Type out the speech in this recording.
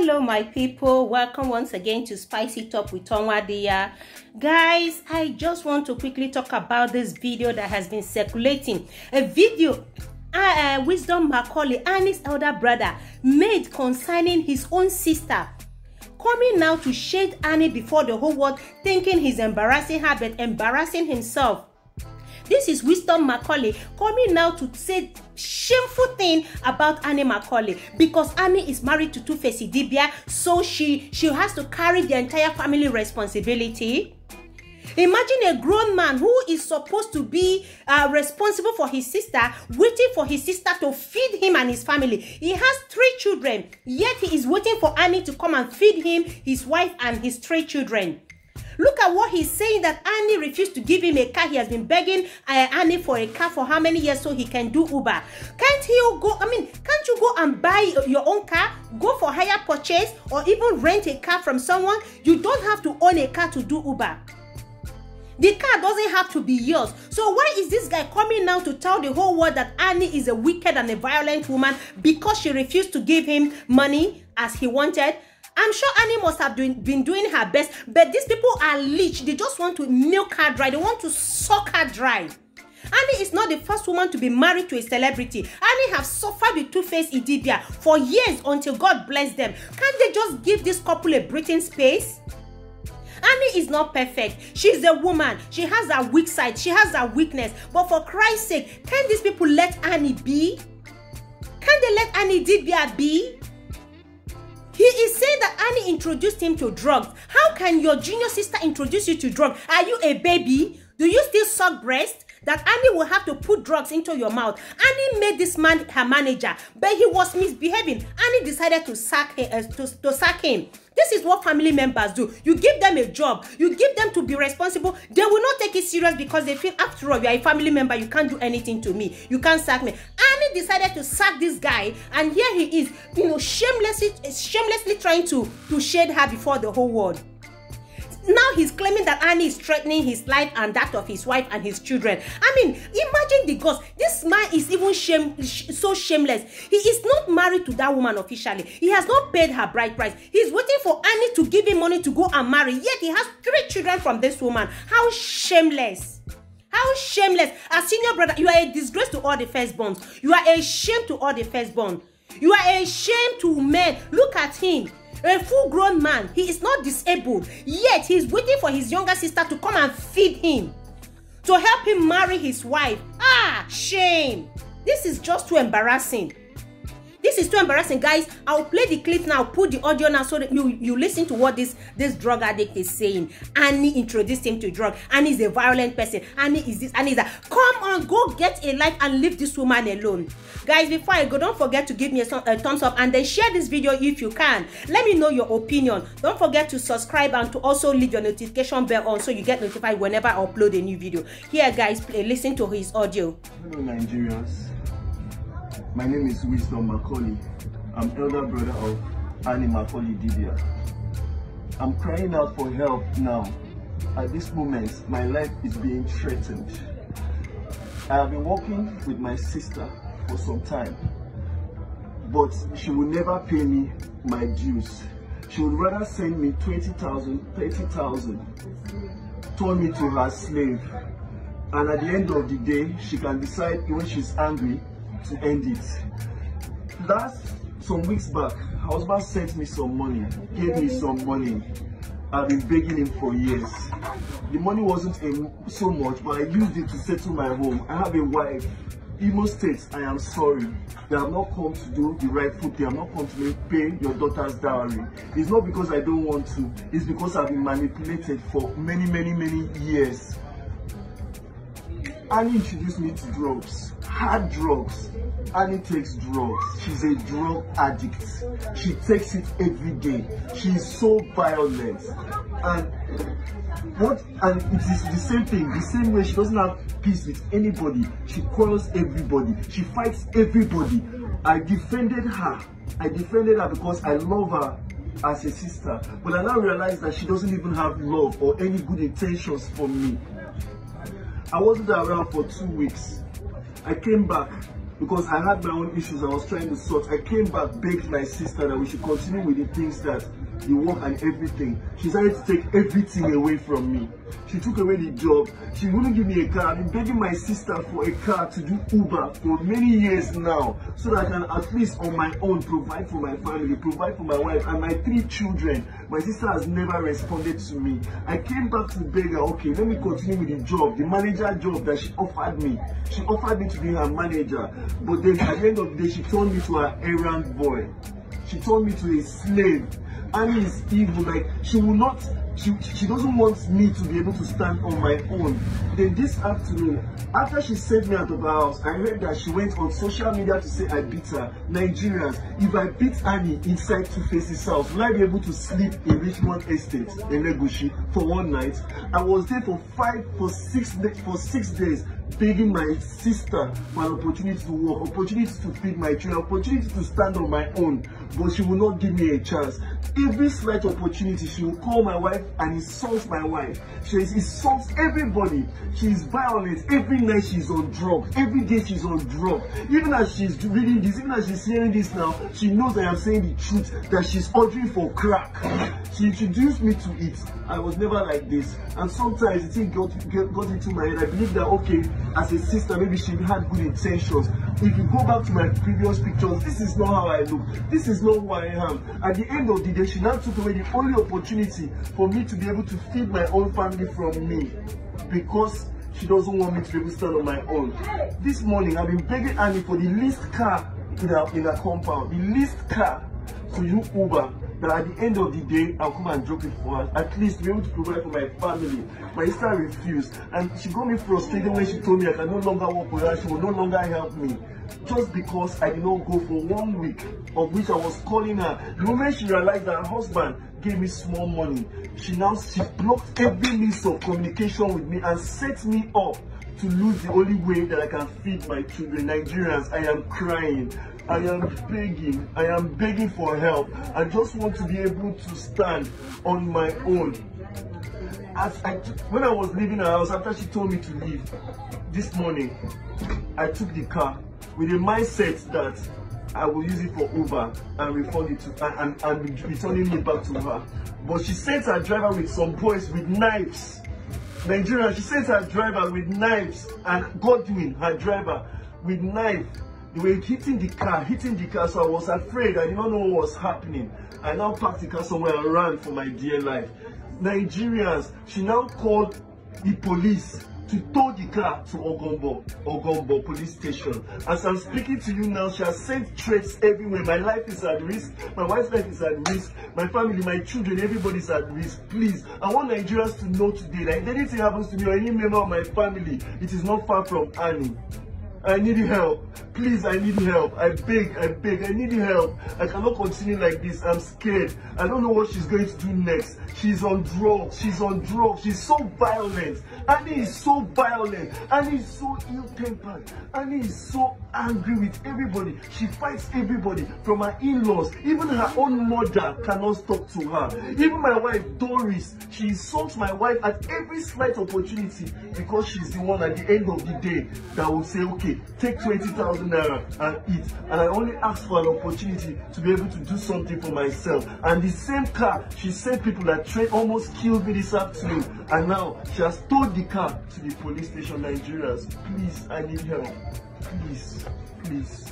Hello, my people. Welcome once again to Spicy Top with Tonwadia. Guys, I just want to quickly talk about this video that has been circulating. A video uh, uh, Wisdom Macaulay, Annie's elder brother, made concerning his own sister. Coming now to shade Annie before the whole world, thinking he's embarrassing her, but embarrassing himself. This is Wisdom Macaulay coming now to say shameful thing about Annie Macaulay because Annie is married to Two-Face Idibia, so she she has to carry the entire family responsibility. Imagine a grown man who is supposed to be uh, responsible for his sister, waiting for his sister to feed him and his family. He has three children, yet he is waiting for Annie to come and feed him, his wife, and his three children. Look at what he's saying that Annie refused to give him a car. He has been begging uh, Annie for a car for how many years so he can do Uber. Can't he go, I mean, can't you go and buy your own car, go for higher purchase or even rent a car from someone? You don't have to own a car to do Uber. The car doesn't have to be yours. So why is this guy coming now to tell the whole world that Annie is a wicked and a violent woman because she refused to give him money as he wanted? I'm sure Annie must have doing, been doing her best, but these people are leech. They just want to milk her dry. They want to suck her dry. Annie is not the first woman to be married to a celebrity. Annie have suffered with Two-Face Idibia for years until God bless them. Can't they just give this couple a breathing space? Annie is not perfect. She's a woman. She has a weak side. She has a weakness. But for Christ's sake, can these people let Annie be? Can they let Annie Dibia be? He is saying that Annie introduced him to drugs. How can your junior sister introduce you to drugs? Are you a baby? Do you still suck breast? That Annie will have to put drugs into your mouth. Annie made this man her manager, but he was misbehaving. Annie decided to sack him. Uh, to, to sack him. This is what family members do. You give them a job. You give them to be responsible. They will not take it serious because they feel, after all, you are a family member. You can't do anything to me. You can't sack me. Annie decided to sack this guy, and here he is, you know, shamelessly, shamelessly trying to to shade her before the whole world. Now he's claiming that Annie is threatening his life and that of his wife and his children. I mean, imagine the ghost. This man is even shame, sh so shameless. He is not married to that woman officially. He has not paid her bride price. He's waiting for Annie to give him money to go and marry. Yet he has three children from this woman. How shameless. How shameless. As senior brother, you are a disgrace to all the firstborns. You are a shame to all the firstborn. You are a shame to men. Look at him. A full grown man. He is not disabled. Yet he is waiting for his younger sister to come and feed him. To help him marry his wife. Ah, shame. This is just too embarrassing. This is too embarrassing, guys. I'll play the clip now, put the audio now so that you, you listen to what this, this drug addict is saying. Annie introduced him to drug. Annie is a violent person. Annie is this, Annie is that. Come on, go get a life and leave this woman alone. Guys, before I go, don't forget to give me a, a thumbs up and then share this video if you can. Let me know your opinion. Don't forget to subscribe and to also leave your notification bell on so you get notified whenever I upload a new video. Here, guys, play, listen to his audio. Hello, Nigerians. My name is Wisdom Macaulay. I'm elder brother of Annie Macaulay Dibia. I'm crying out for help now. At this moment, my life is being threatened. I have been working with my sister for some time, but she will never pay me my dues. She would rather send me 20,000, 30,000, turn me to her slave. And at the end of the day, she can decide when she's angry to end it. Last some weeks back, husband sent me some money, gave me some money. I've been begging him for years. The money wasn't in so much, but I used it to settle my home. I have a wife. Imo State, I am sorry. They have not come to do the rightful thing. They have not come to pay your daughter's dowry. It's not because I don't want to. It's because I've been manipulated for many, many, many years. Annie introduced me to drugs, hard drugs. Annie takes drugs. She's a drug addict. She takes it every day. She is so violent. And what and it is the same thing, the same way she doesn't have peace with anybody. She quarrels everybody. She fights everybody. I defended her. I defended her because I love her as a sister. But I now realize that she doesn't even have love or any good intentions for me. I wasn't around for two weeks. I came back because I had my own issues I was trying to sort. I came back, begged my sister that we should continue with the things that the work and everything. She started to take everything away from me. She took away the job. She wouldn't give me a car. I've been begging my sister for a car to do Uber for many years now so that I can at least on my own provide for my family, provide for my wife and my three children. My sister has never responded to me. I came back to beg her, okay, let me continue with the job, the manager job that she offered me. She offered me to be her manager. But then at the end of the day, she turned me to her errand boy. She turned me to a slave. Annie is evil. Like she will not. She she doesn't want me to be able to stand on my own. Then this afternoon, after she sent me out of her house, I heard that she went on social media to say I beat her. Nigerians, if I beat Annie inside Two Faces house, will I be able to sleep in Richmond Estate in Legushi for one night? I was there for five, for six, for six days begging my sister for an opportunity to work, opportunity to feed my children, opportunity to stand on my own, but she will not give me a chance. Every slight opportunity, she will call my wife and insults my wife. She insults everybody. She is violent. Every night she's on drugs. Every day she's on drugs. Even as she's reading this, even as she's hearing this now, she knows I am saying the truth, that she's ordering for crack. She introduced me to it. I was never like this. And sometimes got, got, got into my head. I believe that, okay, as a sister, maybe she had good intentions. If you go back to my previous pictures, this is not how I look. This is not who I am. At the end of the day, she now took away the only opportunity for me to be able to feed my own family from me. Because she doesn't want me to be able to stand on my own. This morning, I've been begging Annie for the least car in her, in her compound. The least car to you Uber that at the end of the day, I'll come and drop it for her. At least be able to provide for my family. My sister refused. And she got me frustrated when she told me I can no longer work with her. She will no longer help me. Just because I did not go for one week, of which I was calling her. The moment she realized that her husband gave me small money, she now she blocked every means of communication with me and set me up to lose the only way that I can feed my children. Nigerians, I am crying. I am begging. I am begging for help. I just want to be able to stand on my own. As I when I was leaving her house, after she told me to leave this morning, I took the car with a mindset that I will use it for Uber and refund it to and, and, and returning it back to her. But she sent her driver with some boys with knives. Nigeria, she sent her driver with knives and Godwin, her driver, with knife. They were hitting the car, hitting the car, so I was afraid. I did not know what was happening. I now parked the car somewhere and ran for my dear life. Nigerians, she now called the police to tow the car to Ogombo, Ogombo police station. As I'm speaking to you now, she has sent threats everywhere. My life is at risk. My wife's life is at risk. My family, my children, everybody's at risk. Please, I want Nigerians to know today that if anything happens to me or any member of my family, it is not far from Annie. I need help. Please, I need help. I beg, I beg, I need help. I cannot continue like this. I'm scared. I don't know what she's going to do next. She's on drugs. She's on drugs. She's so violent. Annie is so violent. Annie is so ill-tempered. Annie is so angry with everybody. She fights everybody from her in-laws. Even her own mother cannot talk to her. Even my wife, Doris, she insults my wife at every slight opportunity because she's the one at the end of the day that will say, okay, take 20,000 naira and eat. And I only asked for an opportunity to be able to do something for myself. And the same car, she sent people that train almost killed me this afternoon. And now she has towed the car to the police station, Nigerians. Please, I need help. Please, please.